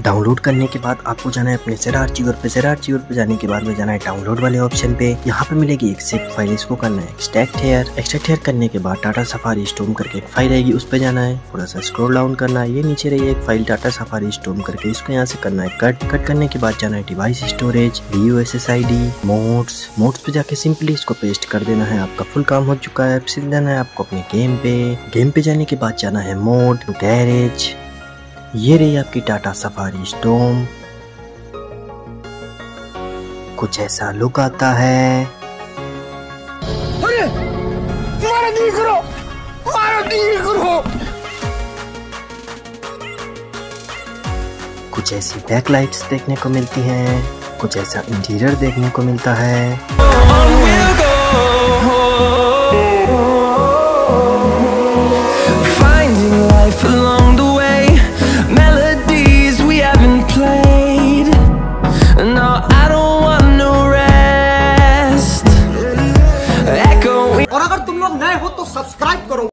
Download करने के बाद आपको जाना है अपने सेरा आर्चीवर पे सेरा आर्चीवर पे जाने के बाद में जाना है डाउनलोड वाले ऑप्शन पे। यहाँ पे मिलेगी एक सिप फ़ाइल इसको करना है एक्सट्रैक्ट हेयर एक्सट्रैक्ट हेयर करने के बाद टाटा सफारी स्टोम करके एक फ़ाइल आएगी, उस पर जाना है। थोड़ा सा स्क्रॉल डाउन करना है, ये नीचे रही एक फ़ाइल टाटा सफारी स्टोम करके इसको यहाँ से करना है कट कट करने के बाद जाना है device storage V U S S I D modes modes पे जाके सिंपली इसको पेस्ट कर देना है। आपका फुल काम हो चुका है फिर जाना है आपको अपने गेम पे। गेम पे जाने के बाद जाना है मोड गैरेज ये रही आपकी टाटा सफारी स्टोम कुछ ऐसा लुक आता है। अरे मारा नहीं करो मारा नहीं करो कुछ ऐसी बैक लाइट्स देखने को मिलती हैं कुछ ऐसा इंटीरियर देखने को मिलता है। सब्सक्राइब करो।